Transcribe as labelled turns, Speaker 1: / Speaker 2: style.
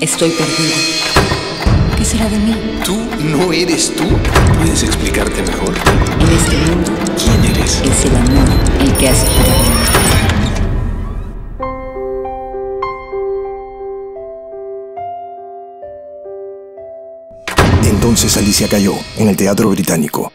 Speaker 1: Estoy perdida. ¿Qué será de mí?
Speaker 2: ¿Tú no eres tú? ¿Puedes explicarte mejor?
Speaker 1: En este mundo
Speaker 2: ¿Quién eres?
Speaker 1: es el amor el que hace girar el mundo.
Speaker 3: Entonces Alicia cayó en el Teatro Británico.